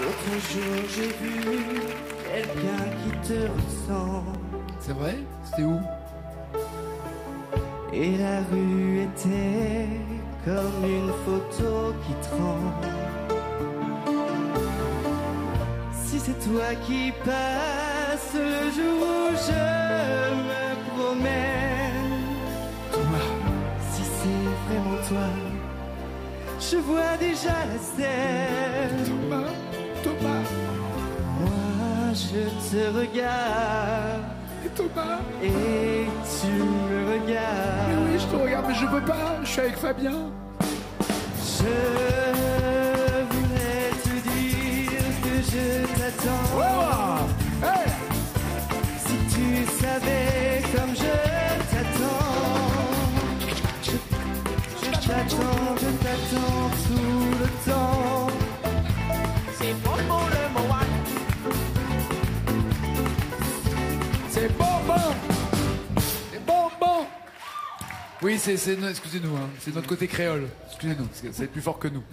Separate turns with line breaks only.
L'autre jour, j'ai vu quelqu'un qui te ressemble.
C'est vrai? C'était où?
Et la rue était comme une photo qui tremble. Si c'est toi qui passes le jour où je me promène,
Thomas.
si c'est vraiment toi, je vois déjà la scène. Je te regarde
Et Thomas.
et tu me
Mais
regardes.
oui, je te regarde, mais je peux pas. Je suis avec Fabien.
Je voulais te dire que je t'attends.
Oh Hey
Si tu savais comme je t'attends. Je, je t'attends, je t'attends C'est
bonbon C'est bonbon Oui, c'est, excusez-nous, hein, c'est notre côté créole. Excusez-nous, c'est plus fort que nous.